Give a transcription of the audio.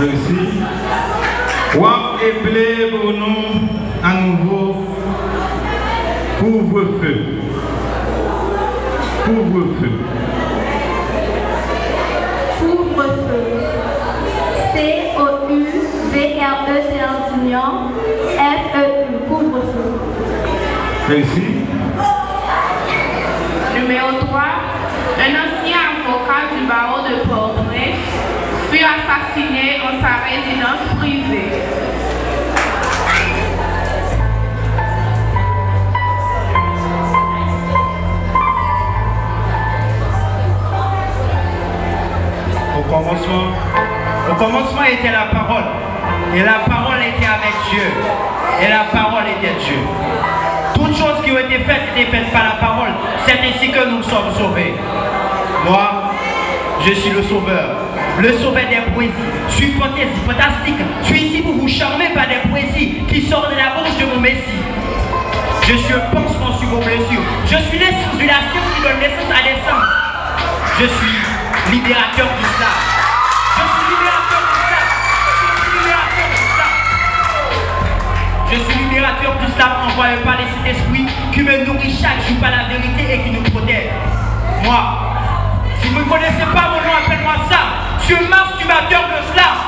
Merci. Wap epele pour nous à nouveau couvre-feu. Couvre-feu. Couvre-feu. C O U V R E T R d'union F E U. Couvre-feu. Merci. Numéro 3. Un ancien avocat du barreau de Port-au-Prince fut assassiné en sa résidence privée. Au commencement, au commencement était la parole. Et la parole était avec Dieu. Et la parole était Dieu. Toutes choses qui ont été faites étaient faites par la parole. C'est ainsi que nous sommes sauvés. Moi, je suis le sauveur. Le sauveur des poésies. Je suis fantaisie, fantastique. Je suis ici pour vous charmer par des poésies qui sortent de la bouche de mon Messie. Je suis un pansement sur vos blessures. Je suis l'essence de la qui donne naissance à l'essence. Je suis libérateur du slave. Je suis libérateur du slave. Je suis libérateur du slave. Je suis libérateur du slave envoyé par les Saint-Esprit qui me nourrit chaque jour par la vérité et qui nous protège. Moi, si vous ne connaissez pas mon nom je marche du batteur de flamme.